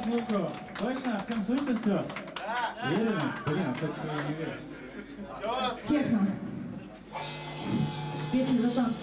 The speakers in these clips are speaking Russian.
звуку. Точно? Всем слышно все? Да. Уверены? Блин, а точно я не верю. Техно. Песня за танцы.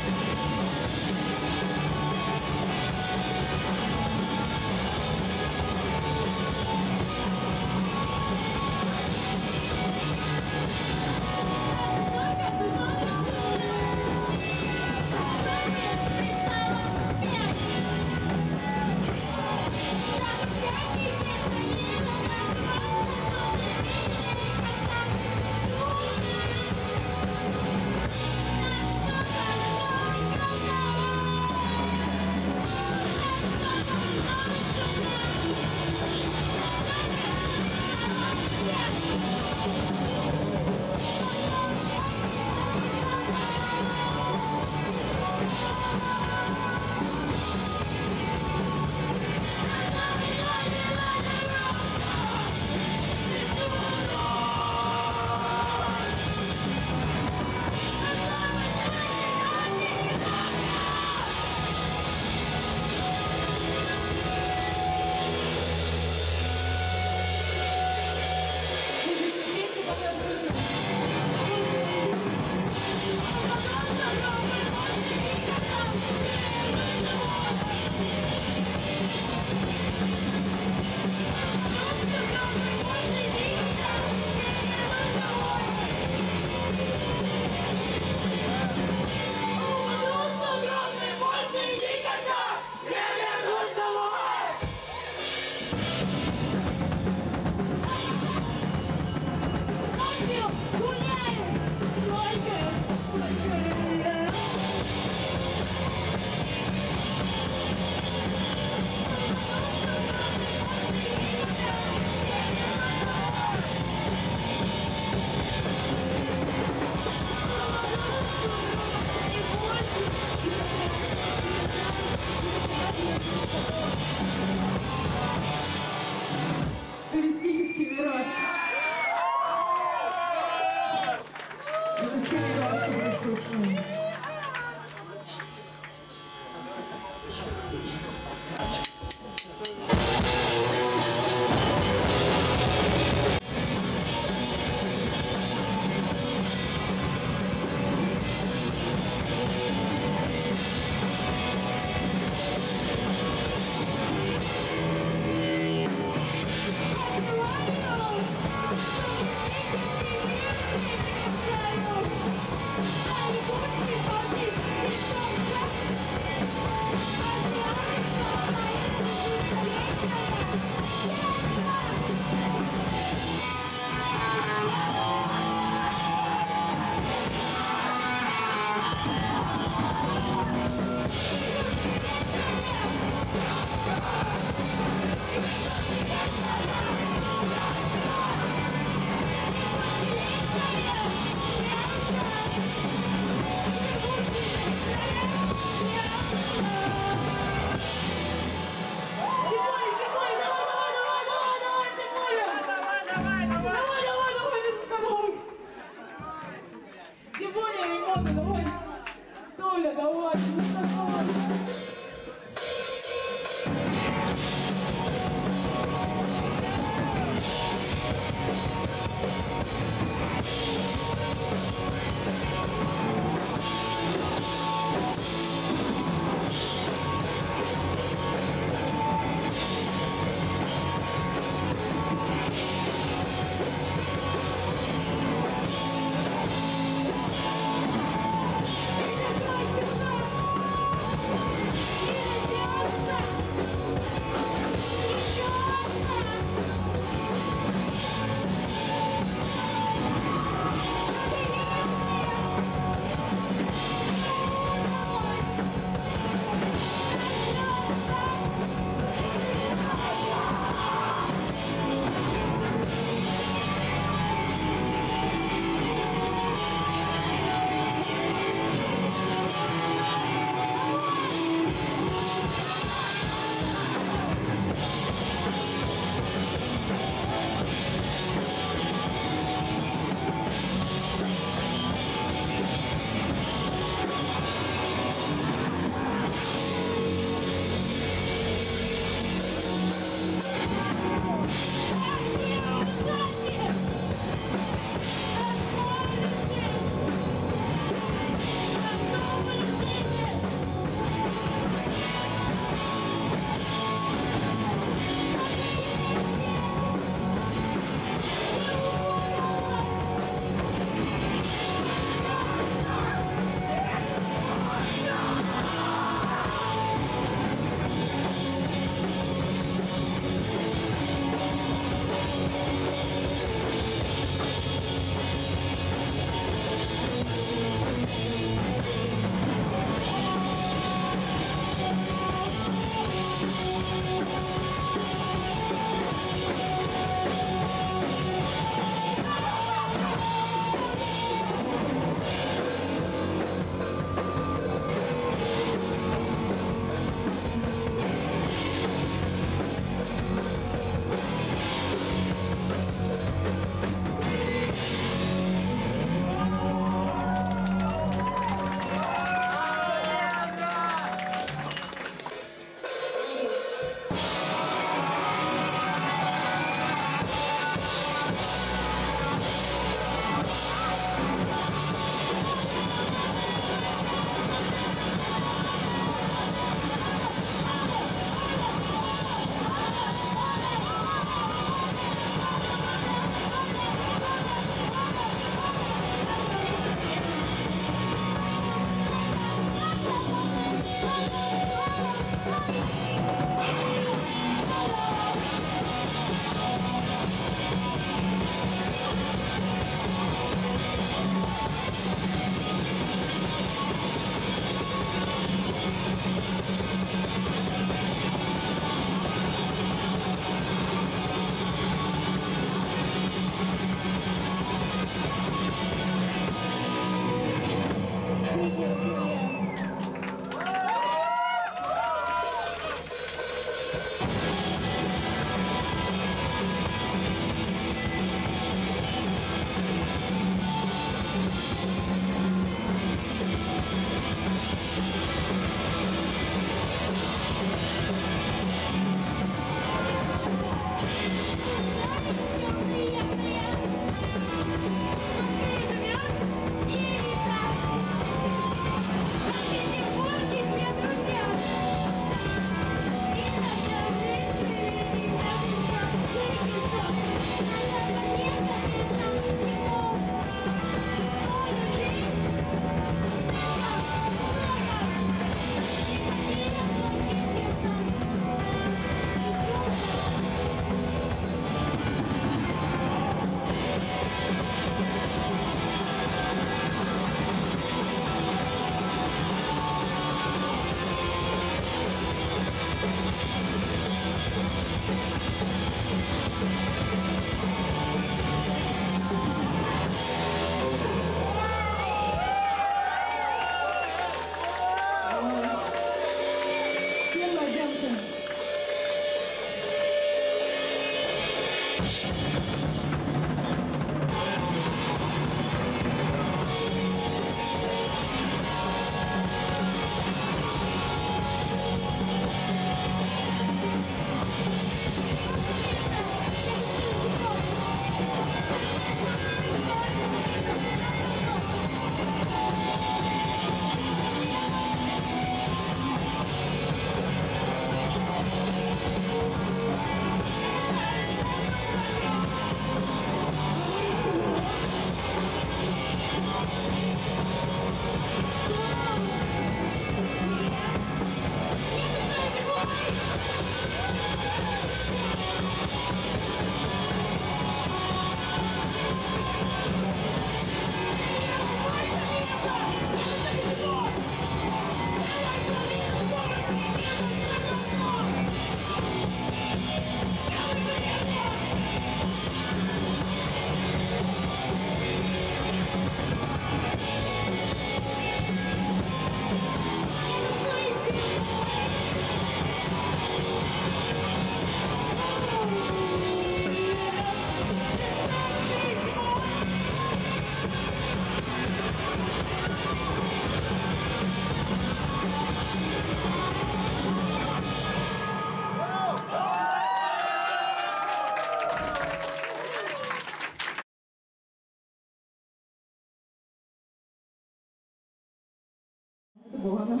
Востребована.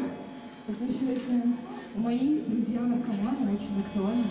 Слушайте, мои друзья наркоманы очень актуальны.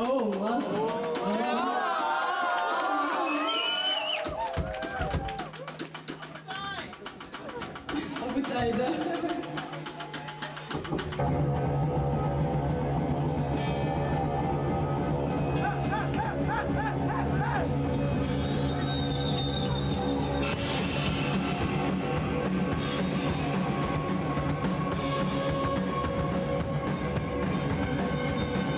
Oh, wow.